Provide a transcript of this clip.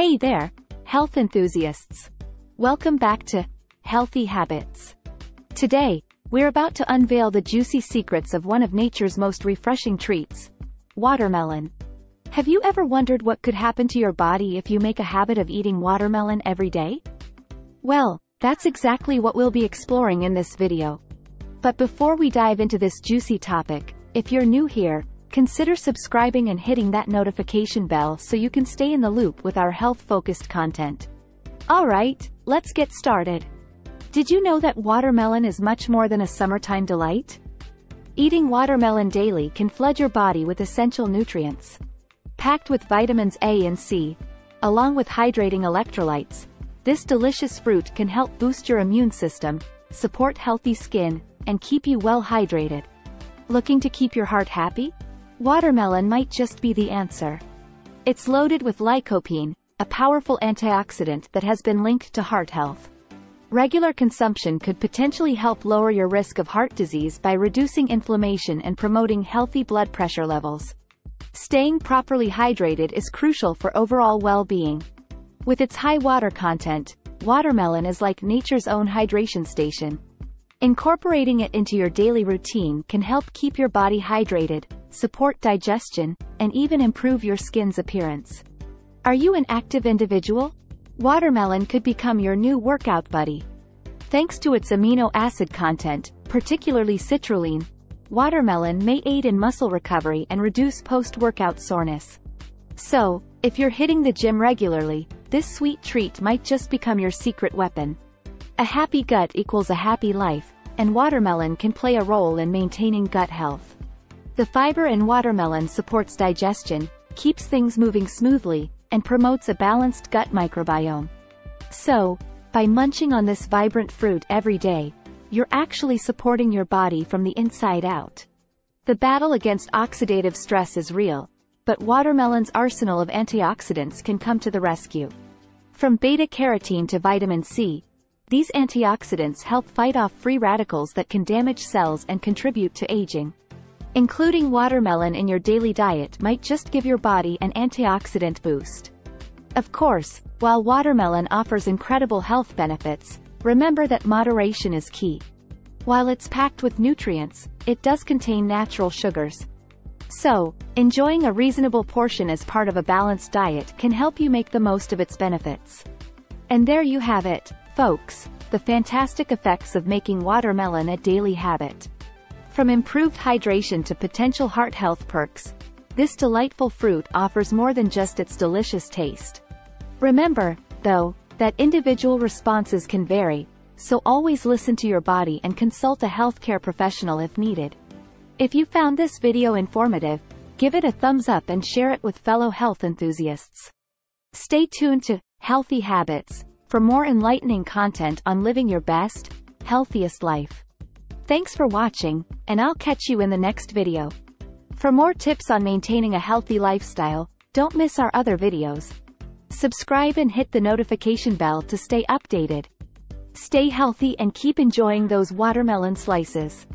Hey there, health enthusiasts. Welcome back to Healthy Habits. Today, we're about to unveil the juicy secrets of one of nature's most refreshing treats, watermelon. Have you ever wondered what could happen to your body if you make a habit of eating watermelon every day? Well, that's exactly what we'll be exploring in this video. But before we dive into this juicy topic, if you're new here, consider subscribing and hitting that notification bell so you can stay in the loop with our health-focused content. Alright, let's get started. Did you know that watermelon is much more than a summertime delight? Eating watermelon daily can flood your body with essential nutrients. Packed with vitamins A and C, along with hydrating electrolytes, this delicious fruit can help boost your immune system, support healthy skin, and keep you well hydrated. Looking to keep your heart happy? Watermelon might just be the answer. It's loaded with lycopene, a powerful antioxidant that has been linked to heart health. Regular consumption could potentially help lower your risk of heart disease by reducing inflammation and promoting healthy blood pressure levels. Staying properly hydrated is crucial for overall well-being. With its high water content, watermelon is like nature's own hydration station. Incorporating it into your daily routine can help keep your body hydrated, support digestion, and even improve your skin's appearance. Are you an active individual? Watermelon could become your new workout buddy. Thanks to its amino acid content, particularly citrulline, watermelon may aid in muscle recovery and reduce post-workout soreness. So, if you're hitting the gym regularly, this sweet treat might just become your secret weapon. A happy gut equals a happy life, and watermelon can play a role in maintaining gut health. The fiber in watermelon supports digestion, keeps things moving smoothly, and promotes a balanced gut microbiome. So, by munching on this vibrant fruit every day, you're actually supporting your body from the inside out. The battle against oxidative stress is real, but watermelon's arsenal of antioxidants can come to the rescue. From beta-carotene to vitamin C, these antioxidants help fight off free radicals that can damage cells and contribute to aging. Including watermelon in your daily diet might just give your body an antioxidant boost. Of course, while watermelon offers incredible health benefits, remember that moderation is key. While it's packed with nutrients, it does contain natural sugars. So, enjoying a reasonable portion as part of a balanced diet can help you make the most of its benefits. And there you have it, folks, the fantastic effects of making watermelon a daily habit. From improved hydration to potential heart health perks, this delightful fruit offers more than just its delicious taste. Remember, though, that individual responses can vary, so always listen to your body and consult a healthcare professional if needed. If you found this video informative, give it a thumbs up and share it with fellow health enthusiasts. Stay tuned to Healthy Habits for more enlightening content on living your best, healthiest life. Thanks for watching, and I'll catch you in the next video. For more tips on maintaining a healthy lifestyle, don't miss our other videos. Subscribe and hit the notification bell to stay updated. Stay healthy and keep enjoying those watermelon slices.